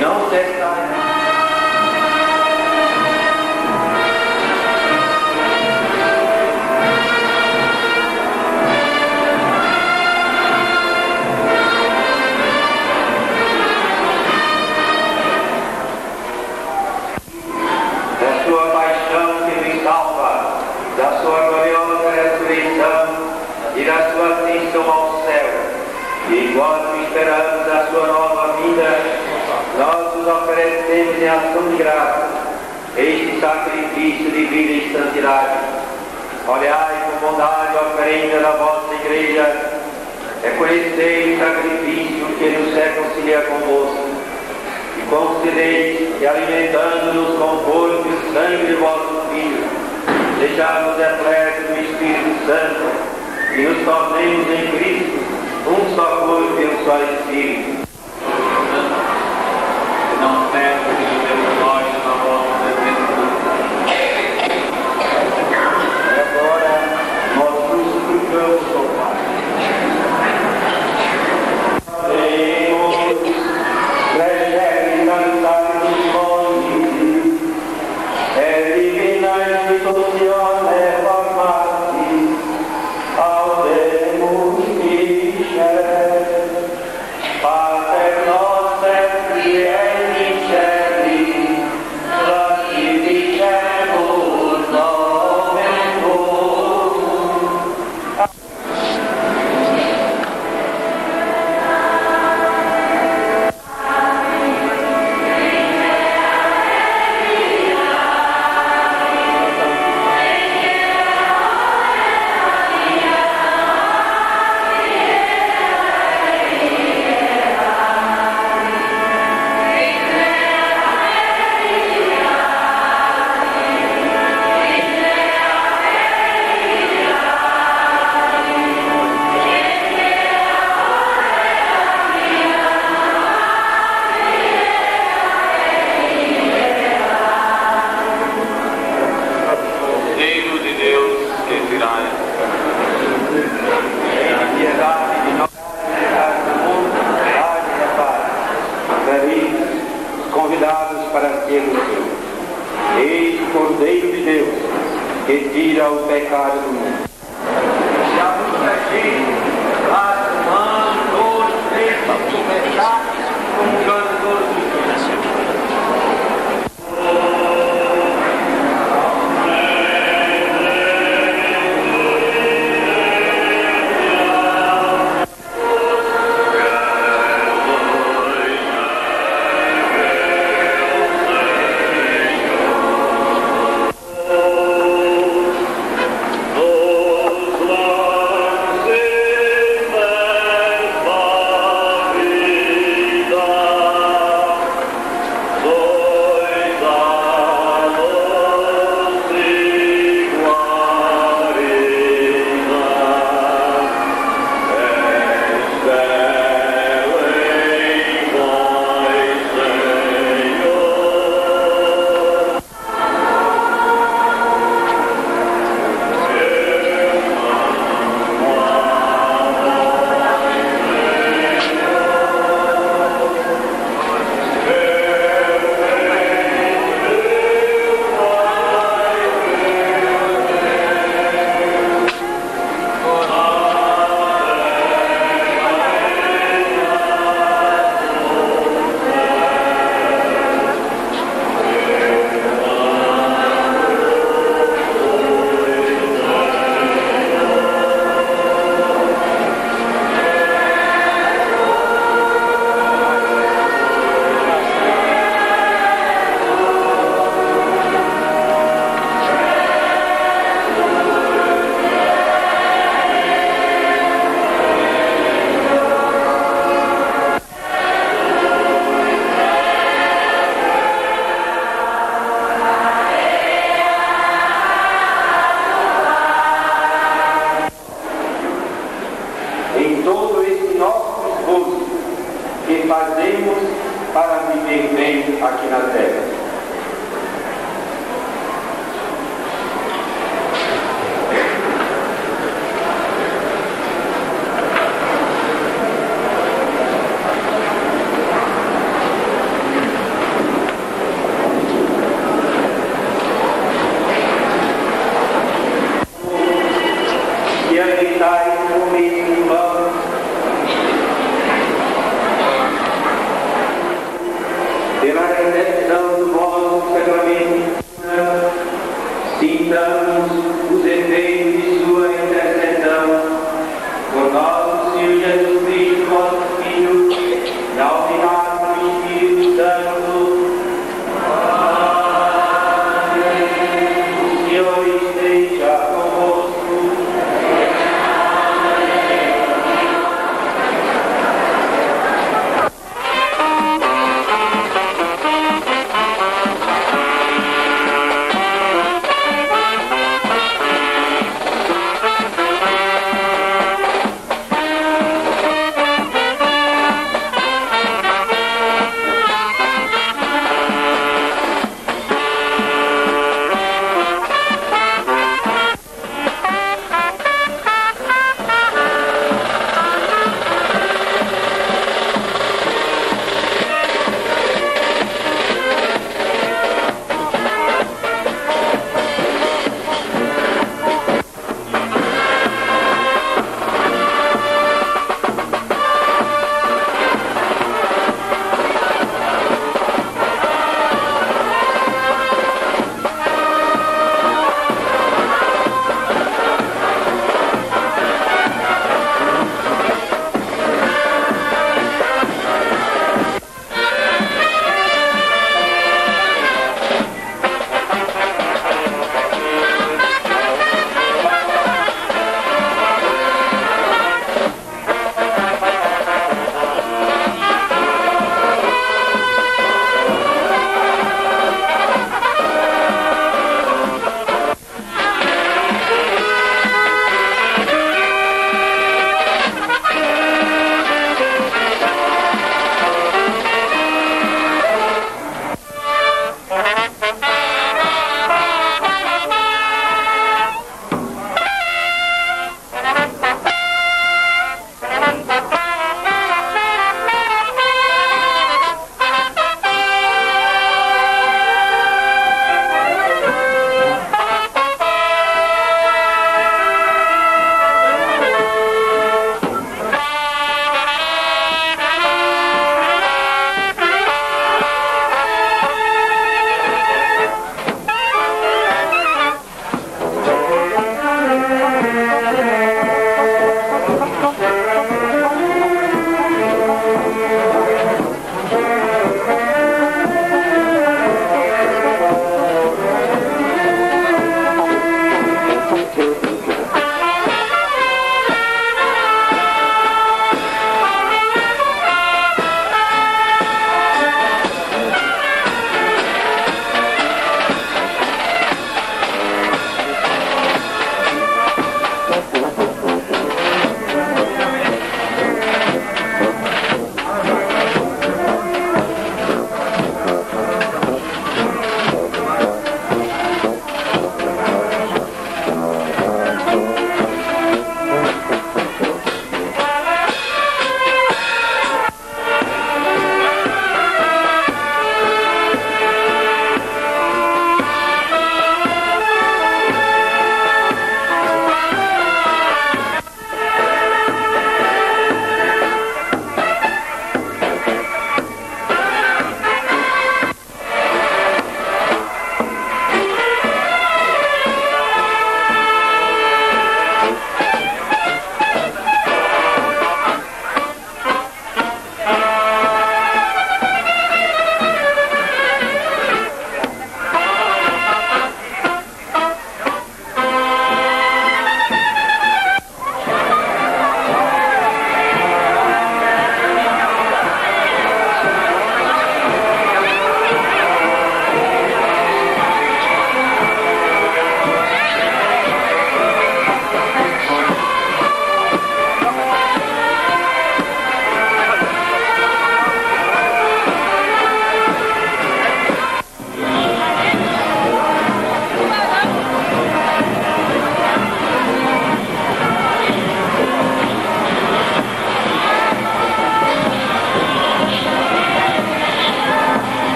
não cessai da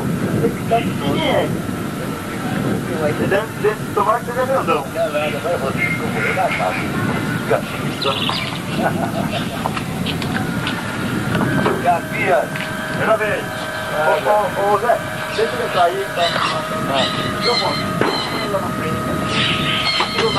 frente, pô. Tem que estar de É. Você deve, deve tomar que seja grandão. Garcia, primeira vez. Ô, ô, ô, Zé, deixa ele sair, eu mostrar. Lá na frente. Do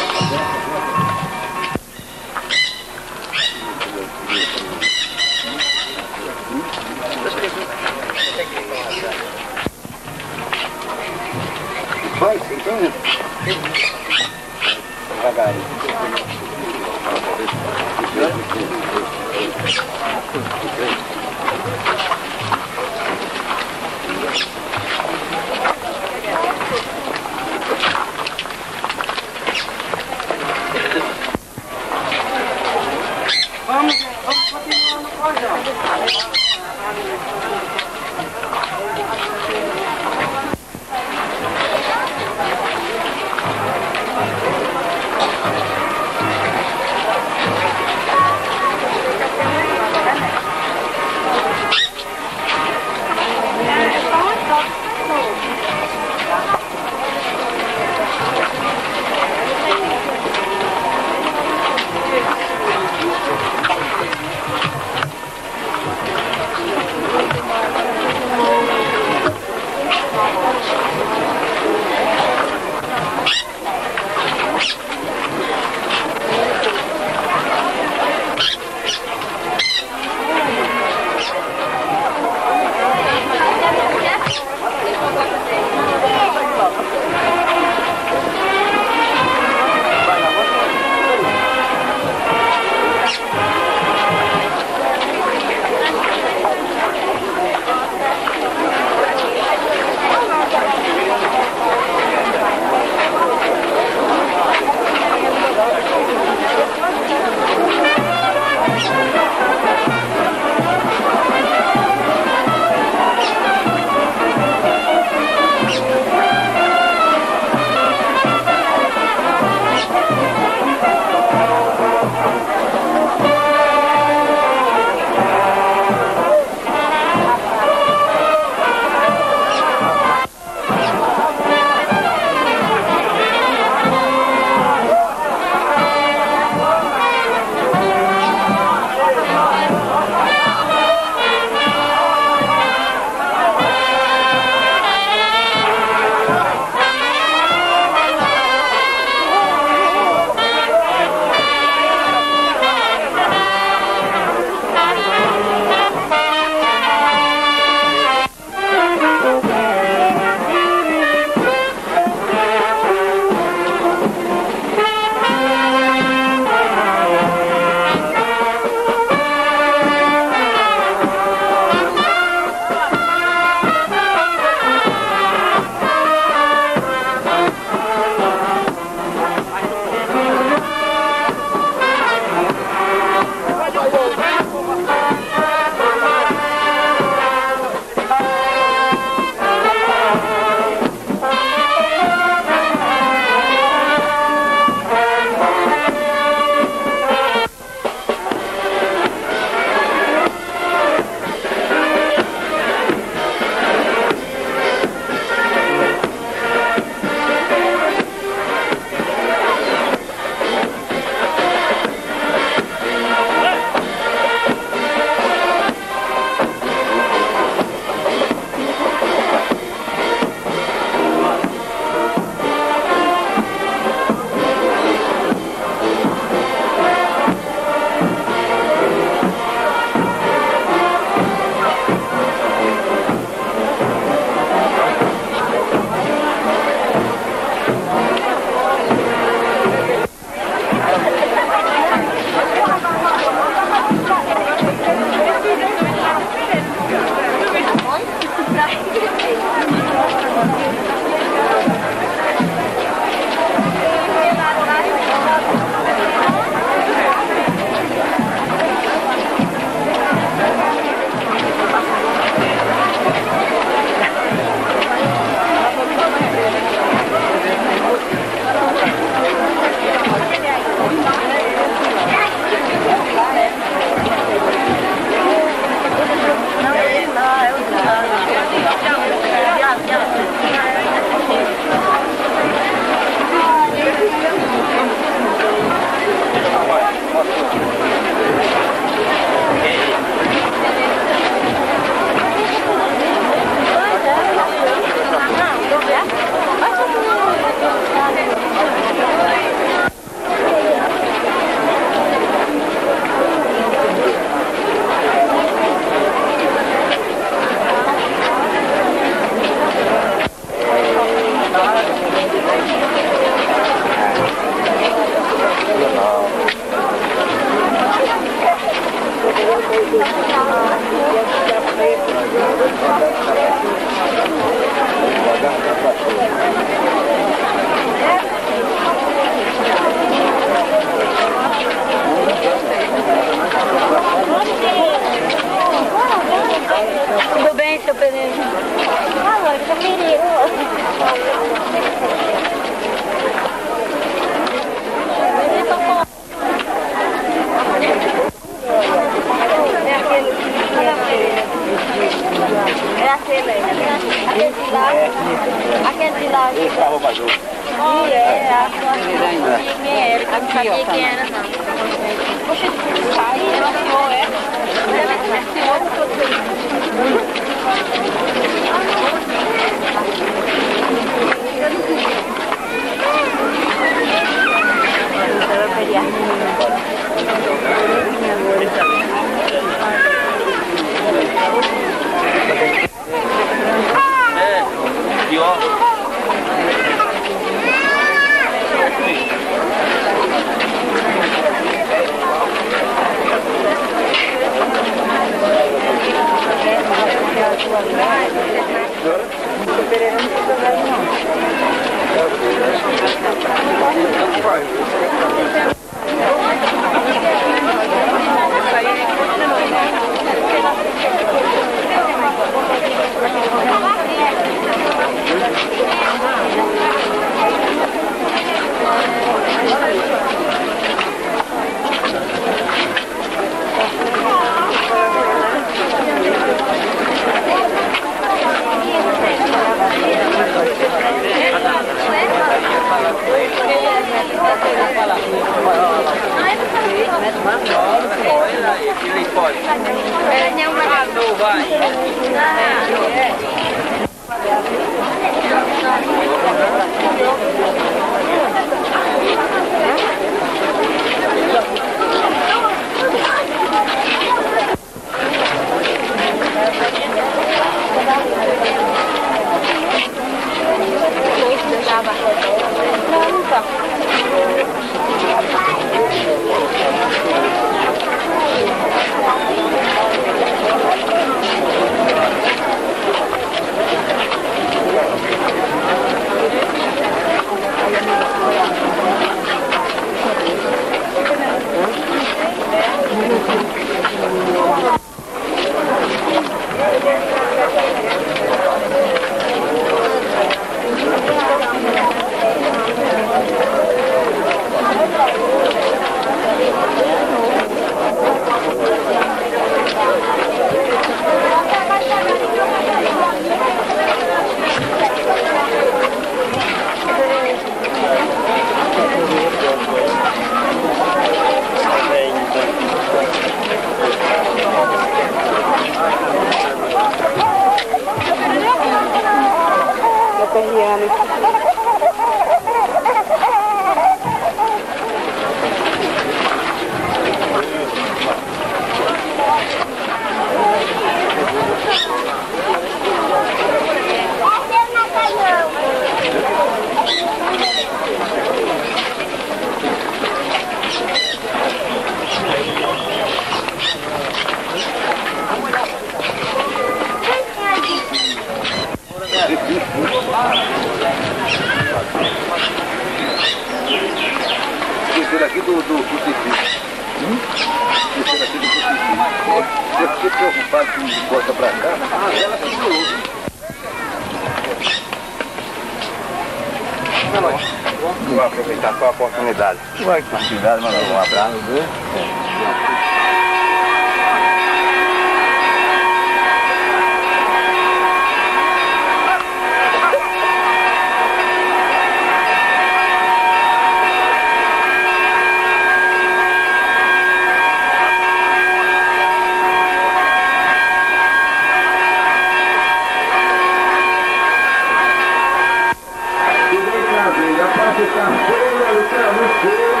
vem trazendo a parte está cheia, literalmente cheia,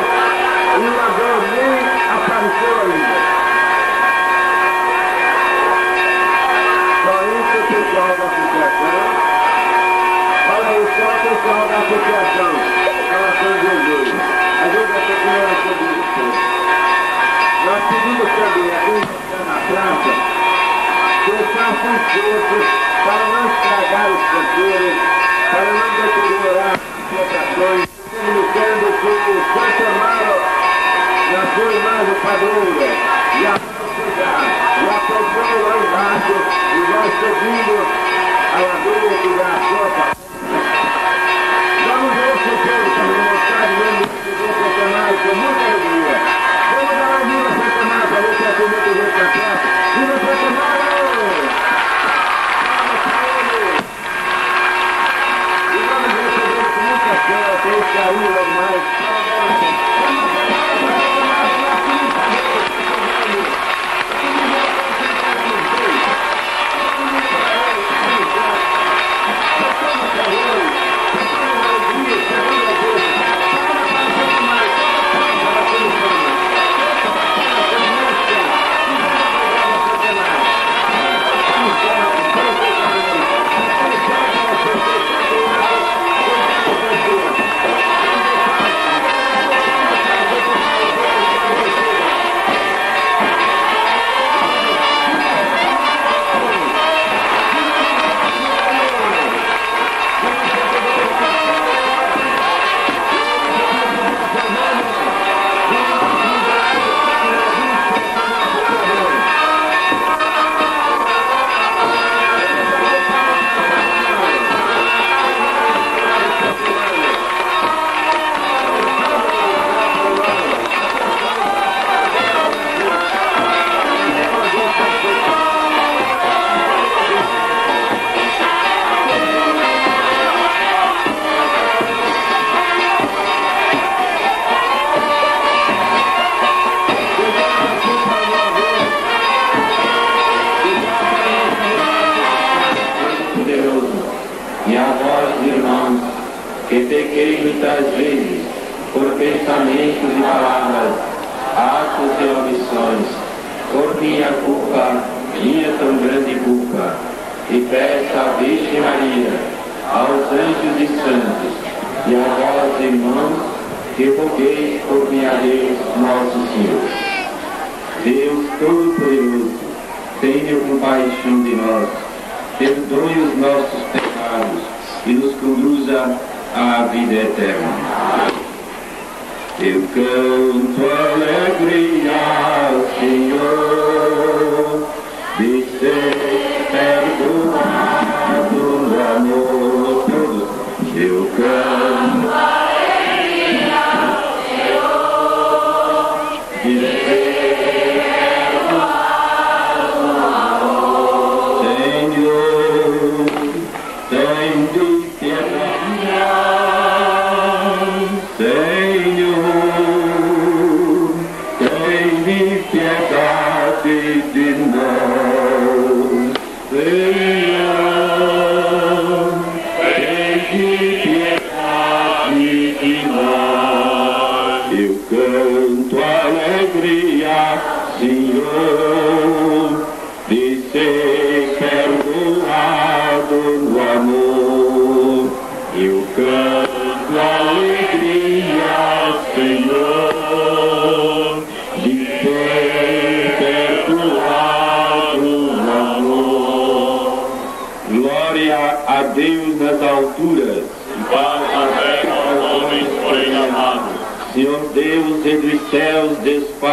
e o ladrão nem apareceu ainda. Só isso o pessoal da associação. Olha aí, só o pessoal da associação. Relação de Jesus. A gente ter que ler sobre isso. Nós pedimos também aqui na praça que façam esforços para não estragar os canteiros, Fernanda Figueiredo, colocações, comunicando com o Santa Amaro, na sua imagem padrona. E a chegar, e a pressão lá embaixo, e vai subindo a ladeira que dá.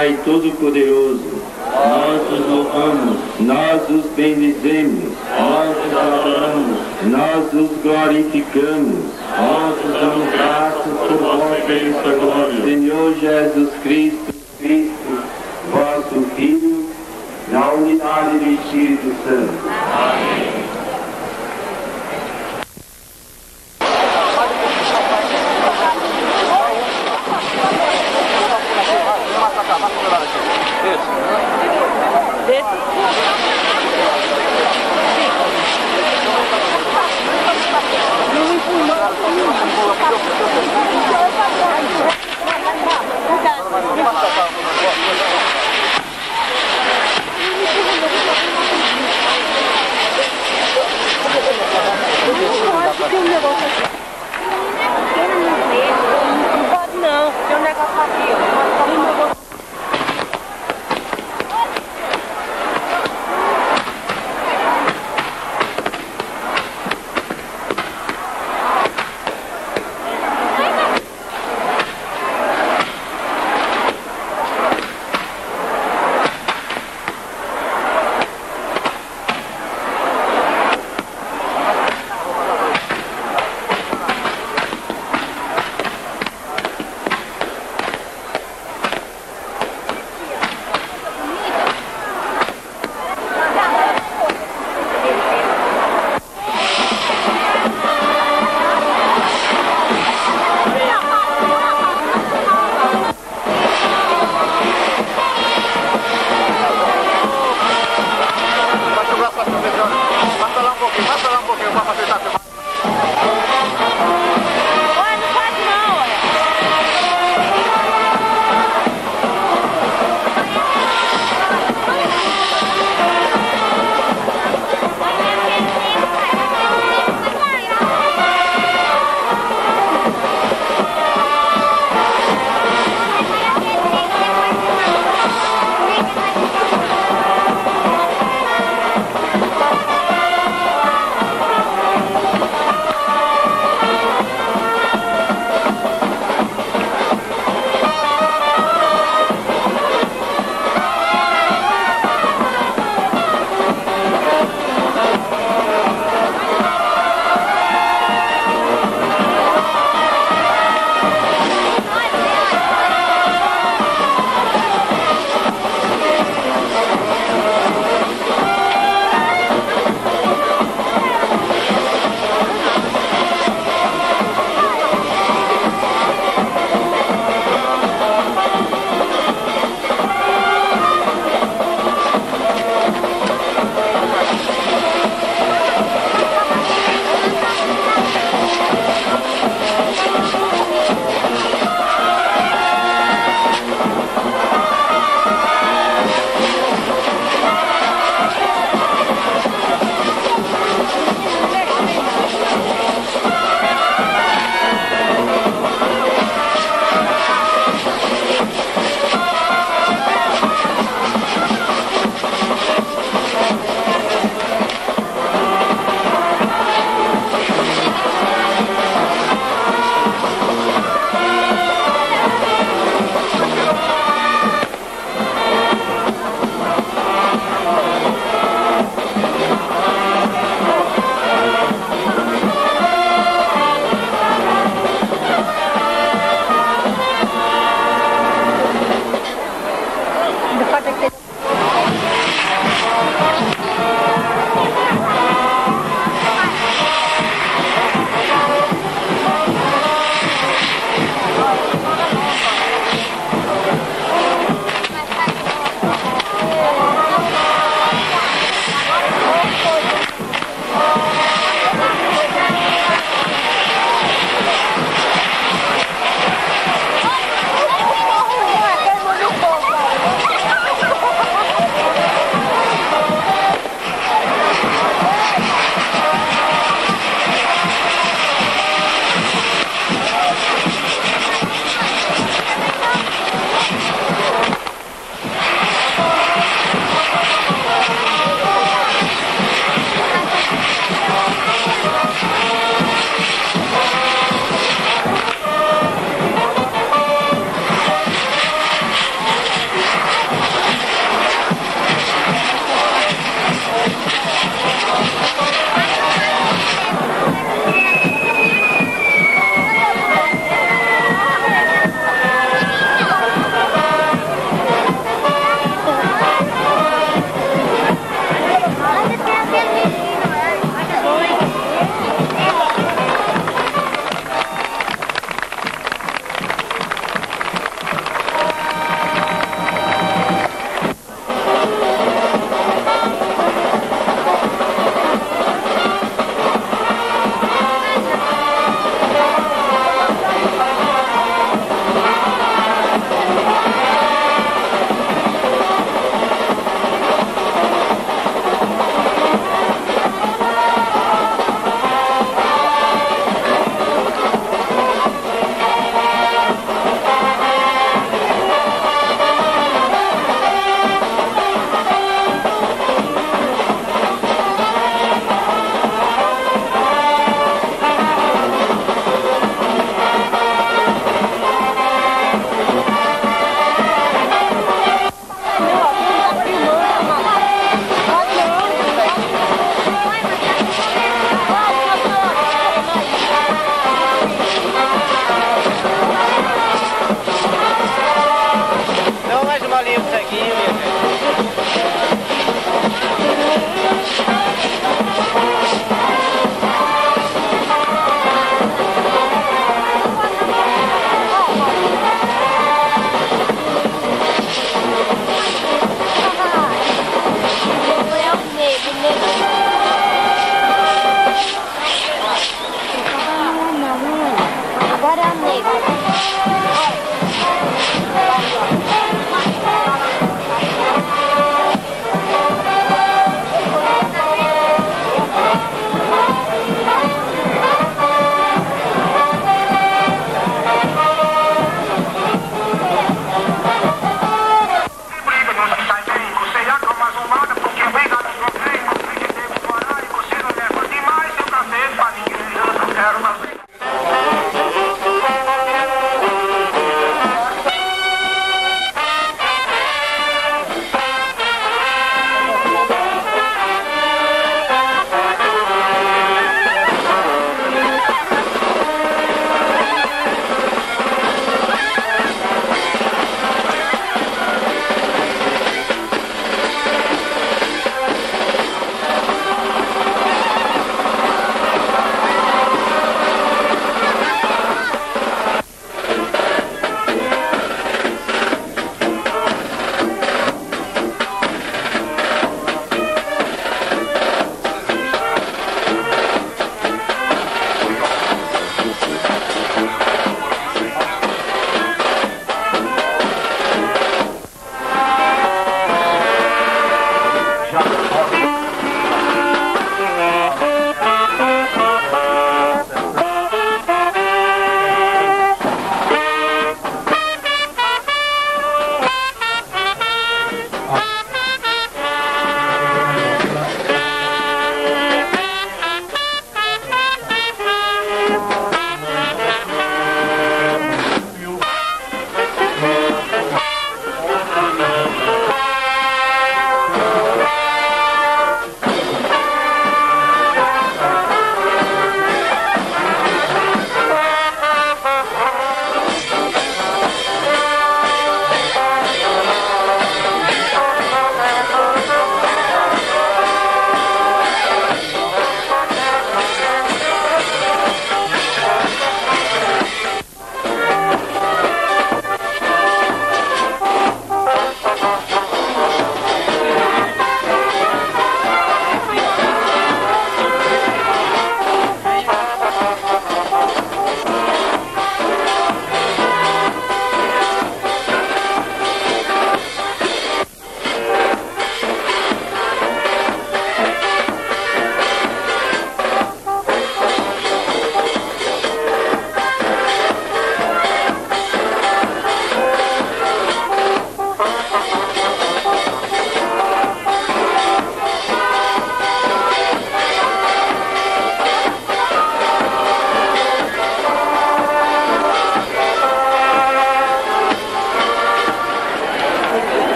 Pai Todo-Poderoso, nós os louvamos, nós os bendizemos, nós os adoramos, nós os glorificamos, nós os damos graças por vossa bênção glória. Senhor Jesus Cristo, Cristo, vosso Filho, na unidade do Espírito Santo